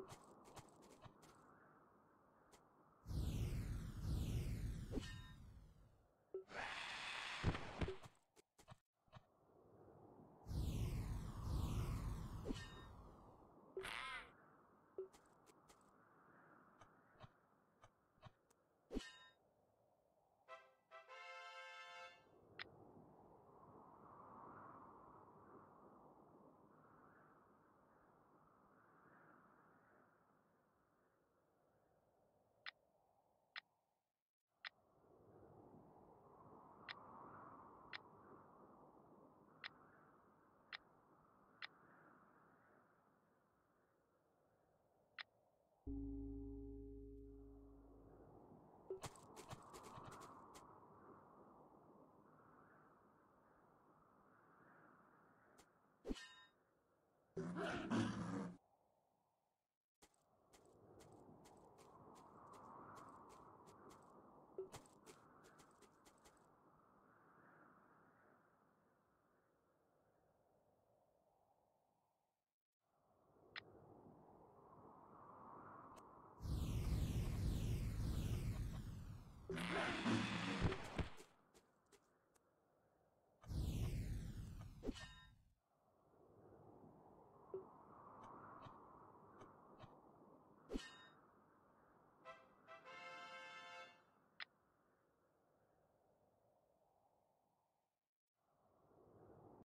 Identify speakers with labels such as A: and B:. A: Thank you. Ha ha ha!